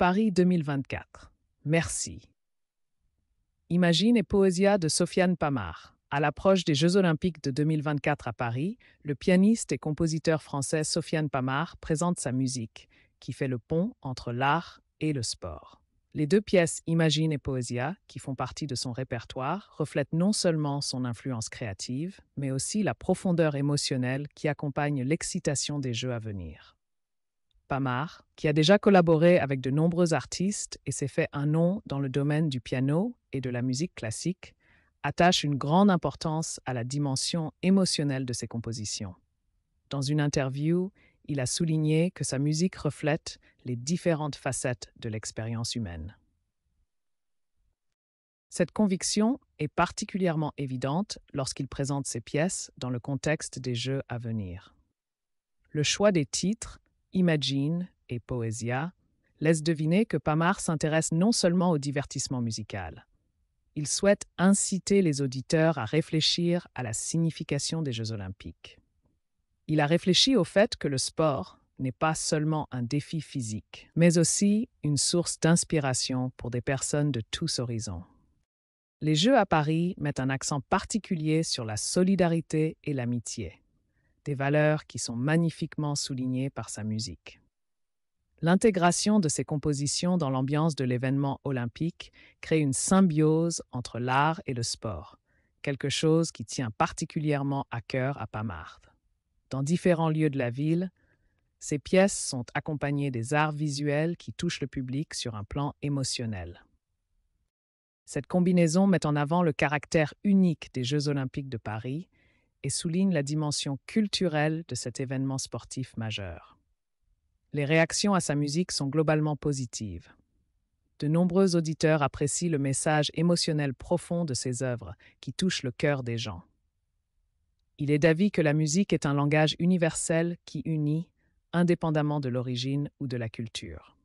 Paris 2024. Merci. Imagine et Poésia de Sofiane Pamar. À l'approche des Jeux olympiques de 2024 à Paris, le pianiste et compositeur français Sofiane Pamar présente sa musique, qui fait le pont entre l'art et le sport. Les deux pièces Imagine et Poésia, qui font partie de son répertoire, reflètent non seulement son influence créative, mais aussi la profondeur émotionnelle qui accompagne l'excitation des Jeux à venir. Pamar, qui a déjà collaboré avec de nombreux artistes et s'est fait un nom dans le domaine du piano et de la musique classique, attache une grande importance à la dimension émotionnelle de ses compositions. Dans une interview, il a souligné que sa musique reflète les différentes facettes de l'expérience humaine. Cette conviction est particulièrement évidente lorsqu'il présente ses pièces dans le contexte des Jeux à venir. Le choix des titres Imagine et Poesia laissent deviner que Pamar s'intéresse non seulement au divertissement musical. Il souhaite inciter les auditeurs à réfléchir à la signification des Jeux olympiques. Il a réfléchi au fait que le sport n'est pas seulement un défi physique, mais aussi une source d'inspiration pour des personnes de tous horizons. Les Jeux à Paris mettent un accent particulier sur la solidarité et l'amitié des valeurs qui sont magnifiquement soulignées par sa musique. L'intégration de ses compositions dans l'ambiance de l'événement olympique crée une symbiose entre l'art et le sport, quelque chose qui tient particulièrement à cœur à Pamard. Dans différents lieux de la ville, ces pièces sont accompagnées des arts visuels qui touchent le public sur un plan émotionnel. Cette combinaison met en avant le caractère unique des Jeux olympiques de Paris et souligne la dimension culturelle de cet événement sportif majeur. Les réactions à sa musique sont globalement positives. De nombreux auditeurs apprécient le message émotionnel profond de ses œuvres qui touchent le cœur des gens. Il est d'avis que la musique est un langage universel qui unit, indépendamment de l'origine ou de la culture.